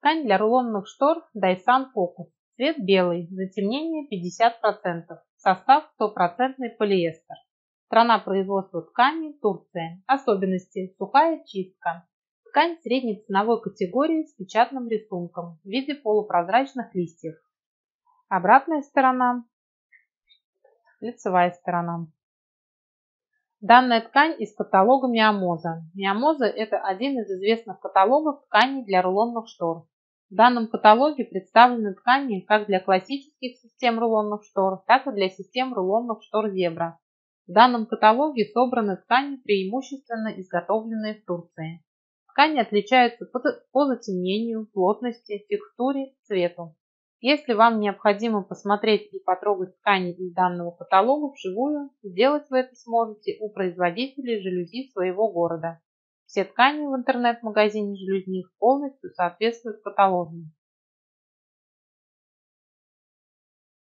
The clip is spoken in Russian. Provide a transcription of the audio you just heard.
Ткань для рулонных штор Dyson Focus. Цвет белый, затемнение 50%. Состав 100% полиэстер. Страна производства ткани – Турция. Особенности – сухая чистка. Ткань средней ценовой категории с печатным рисунком в виде полупрозрачных листьев. Обратная сторона – лицевая сторона. Данная ткань из каталога Миамоза. Миамоза – это один из известных каталогов тканей для рулонных штор. В данном каталоге представлены ткани как для классических систем рулонных штор, так и для систем рулонных штор Зебра. В данном каталоге собраны ткани, преимущественно изготовленные в Турции. Ткани отличаются по затемнению, плотности, текстуре, цвету. Если вам необходимо посмотреть и потрогать ткани из данного каталога вживую, сделать вы это сможете у производителей жалюзи своего города. Все ткани в интернет-магазине жалюзних полностью соответствуют каталогам.